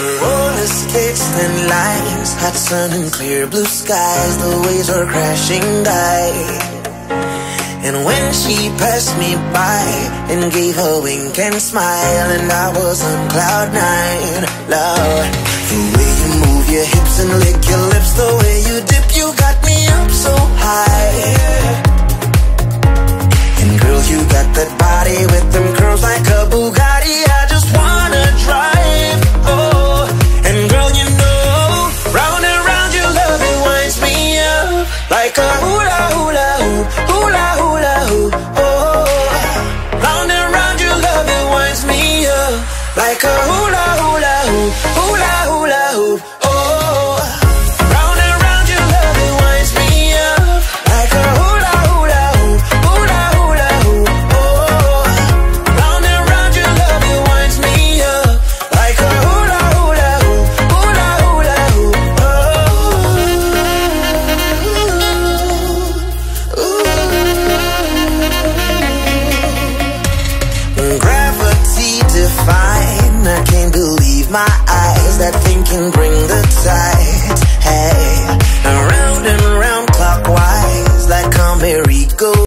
interstate and lines, hot sun and clear blue skies, the waves were crashing by. And when she passed me by and gave a wink and smile, and I was on cloud nine, love. The way you move your hips and lick your lips, the like a hula hula hoop, hula hula hoop. Oh, oh, oh. round and round your love it winds me up like a hula hula hoop, that thinking bring the tide.